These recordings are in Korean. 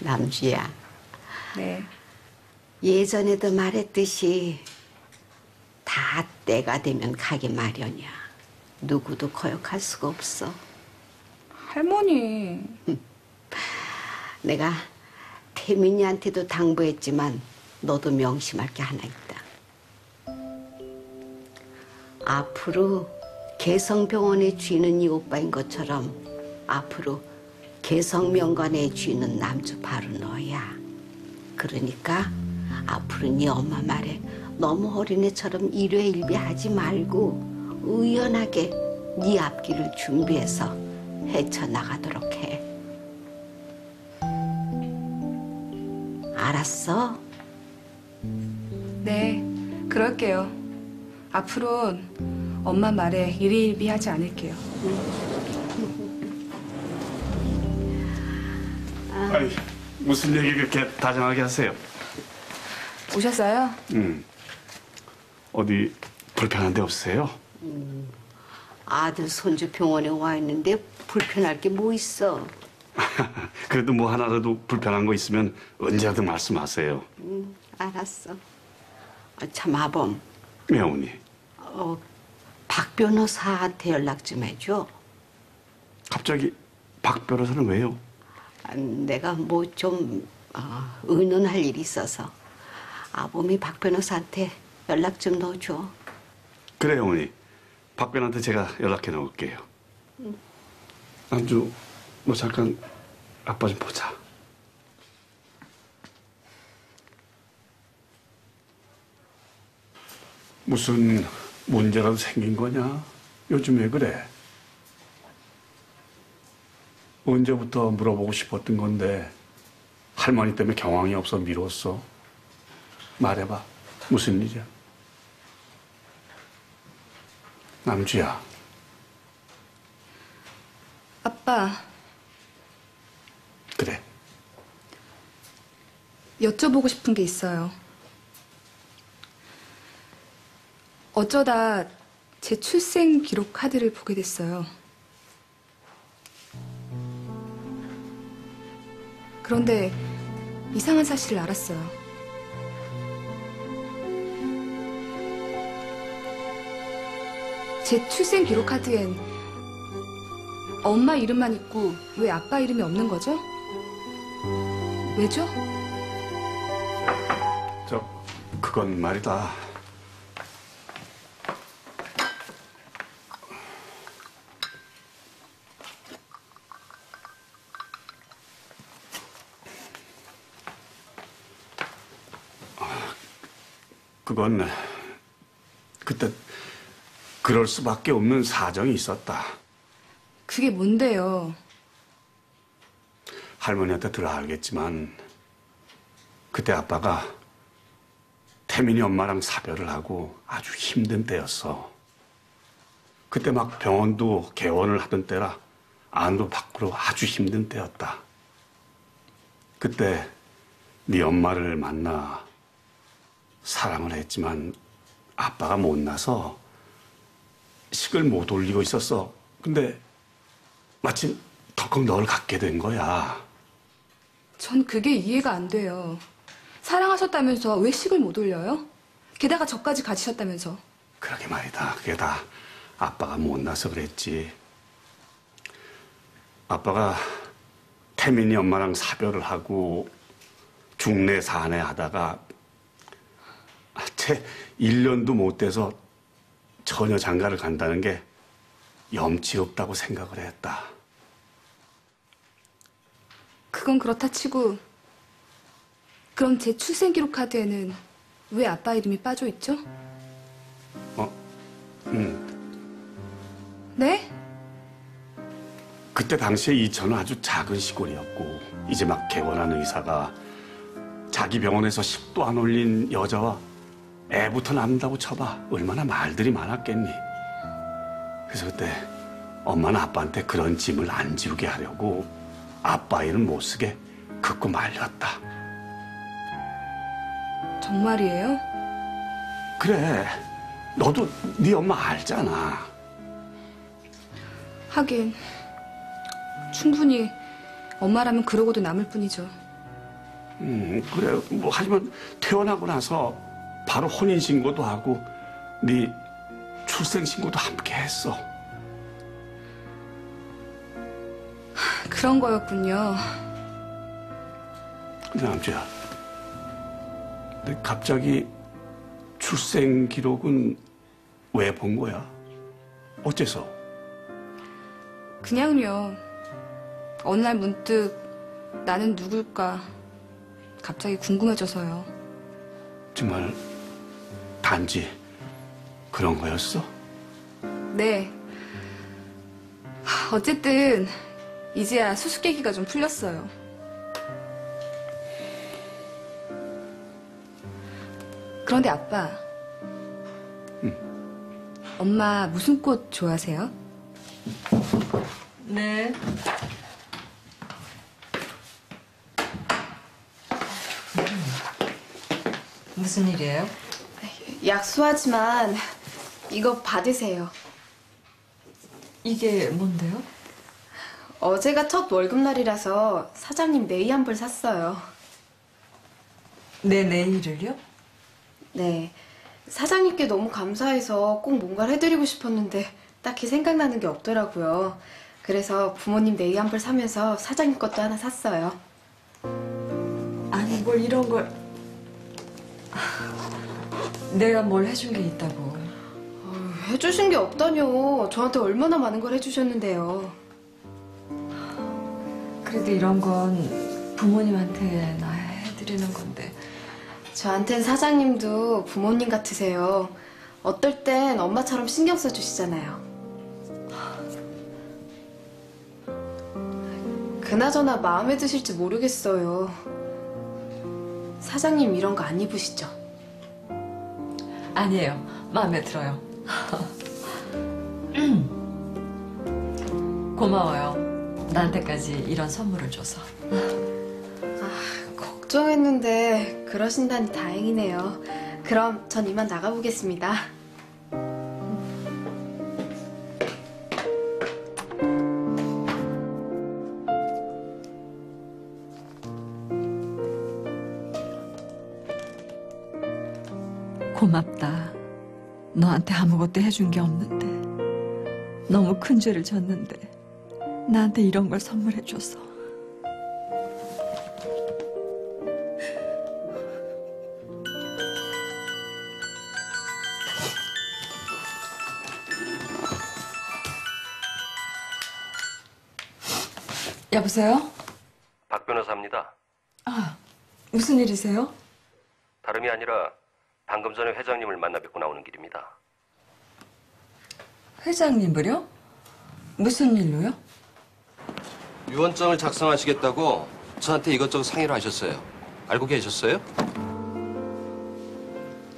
남주야, 네. 예전에도 말했듯이 다 때가 되면 가기 마련이야. 누구도 거역할 수가 없어. 할머니. 내가 태민이한테도 당부했지만 너도 명심할 게 하나 있다. 앞으로 개성병원의 쥐는 이 오빠인 것처럼 앞으로 개성명관의 쥐는 남주 바로 너야. 그러니까 앞으로 네 엄마 말에 너무 어린애처럼 일회일비하지 말고 의연하게 네 앞길을 준비해서 헤쳐나가도록 해. 알았어? 네, 그럴게요. 앞으론 엄마 말에 일희일비하지 않을게요. 아니, 무슨 얘기 그렇게 다정하게 하세요? 오셨어요? 음. 어디 불편한 데 없으세요? 아들 손주 병원에 와 있는데 불편할 게 뭐 있어? 그래도 뭐 하나라도 불편한 거 있으면 언제든 말씀하세요. 음, 알았어. 아, 참 아범, 네, 어머니. 어, 박 변호사한테 연락 좀 해줘. 갑자기 박 변호사는 왜요? 아, 내가 뭐좀 어, 의논할 일이 있어서 아범이 박 변호사한테 연락 좀 넣어줘. 그래요, 어머니. 박 변한테 제가 연락해 놓을게요. 남주, 너 잠깐 아빠 좀 보자. 무슨 문제라도 생긴 거냐? 요즘 왜 그래? 언제부터 물어보고 싶었던 건데 할머니 때문에 경황이 없어 미뤘어. 말해봐. 무슨 일이야? 남주야. 아빠, 그래. 여쭤보고 싶은 게 있어요. 어쩌다 제 출생 기록 카드를 보게 됐어요. 그런데 이상한 사실을 알았어요. 제 출생 기록 카드엔 엄마 이름만 있고 왜 아빠 이름이 없는 거죠? 왜죠? 저 그건 말이다. 그건 그때 그럴 수밖에 없는 사정이 있었다. 그게 뭔데요? 할머니한테 들어 알겠지만 그때 아빠가 태민이 엄마랑 사별을 하고 아주 힘든 때였어. 그때 막 병원도 개원을 하던 때라 안도 밖으로 아주 힘든 때였다. 그때 네 엄마를 만나 사랑을 했지만 아빠가 못나서 식을 못 올리고 있었어. 근데 마침 덜컥 널 갖게 된 거야. 전 그게 이해가 안 돼요. 사랑하셨다면서 왜 식을 못 올려요? 게다가 저까지 가지셨다면서. 그러게 말이다. 그게 다 아빠가 못나서 그랬지. 아빠가 태민이 엄마랑 사별을 하고 중내 사내 하다가 채 1년도 못 돼서 처녀 장가를 간다는 게 염치 없다고 생각을 했다. 그건 그렇다 치고 그럼 제 출생 기록 카드에는 왜 아빠 이름이 빠져 있죠? 어? 응. 네? 그때 당시에 이천은 아주 작은 시골이었고 이제 막 개원한 의사가 자기 병원에서 식도 안 올린 여자와 애부터 낳는다고 쳐봐 얼마나 말들이 많았겠니 그래서 그때 엄마는 아빠한테 그런 짐을 안 지우게 하려고 아빠 이름 못 쓰게 긋고 말렸다 정말이에요? 그래 너도 네 엄마 알잖아 하긴 충분히 엄마라면 그러고도 남을 뿐이죠. 음, 그래. 뭐 하지만 태어나고 나서 바로 혼인 신고도 하고 네 출생 신고도 함께 했어. 그런 거였군요. 근데 남주야, 근데 갑자기 출생 기록은 왜 본 거야? 어째서? 그냥요. 어느 날 문득 나는 누굴까 갑자기 궁금해져서요. 정말 단지 그런 거였어? 네. 하, 어쨌든 이제야 수수께끼가 좀 풀렸어요. 그런데 아빠. 엄마 무슨 꽃 좋아하세요? 네. 무슨 일이에요? 약수하지만 이거 받으세요. 이게 뭔데요? 어제가 첫 월급날이라서 사장님 네이 한 벌 샀어요. 내 내일을요? 네. 사장님께 너무 감사해서 꼭 뭔가를 해드리고 싶었는데 딱히 생각나는 게 없더라고요. 그래서 부모님 네이 한 벌 사면서 사장님 것도 하나 샀어요. 아니 뭘 이런 걸 내가 뭘 해준 게 있다고 해주신 게 없다뇨. 저한테 얼마나 많은 걸 해주셨는데요. 그래도 이런 건 부모님한테 나 해드리는 건데 저한텐 사장님도 부모님 같으세요. 어떨 땐 엄마처럼 신경 써주시잖아요. 그나저나 마음에 드실지 모르겠어요. 사장님 이런 거 안 입으시죠? 아니에요. 마음에 들어요. 고마워요. 나한테까지 이런 선물을 줘서. 걱정했는데 그러신다니 다행이네요. 그럼 전 이만 나가보겠습니다. 고맙다 너한테 아무것도 해준 게 없는데 너무 큰 죄를 졌는데 나한테 이런 걸 선물해줘서 여보세요? 박 변호사입니다. 아, 무슨 일이세요? 다름이 아니라 방금 전에 회장님을 만나 뵙고 나오는 길입니다. 회장님을요? 무슨 일로요? 유언장을 작성하시겠다고 저한테 이것저것 상의를 하셨어요. 알고 계셨어요?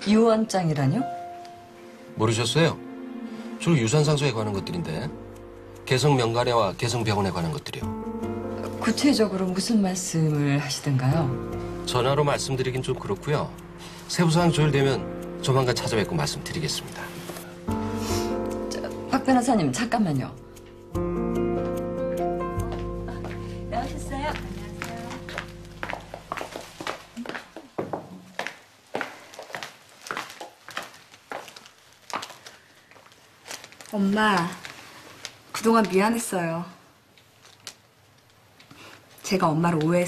유언장이라뇨? 모르셨어요? 주로 유산상속에 관한 것들인데 개성 명가례와 개성 병원에 관한 것들이요. 구체적으로 무슨 말씀을 하시던가요? 전화로 말씀드리긴 좀 그렇고요. 세부사항 조율되면 조만간 찾아뵙고 말씀드리겠습니다. 박 변호사님 잠깐만요. 나오셨어요? 엄마, 그동안 미안했어요. 제가 엄마를 오해했어요.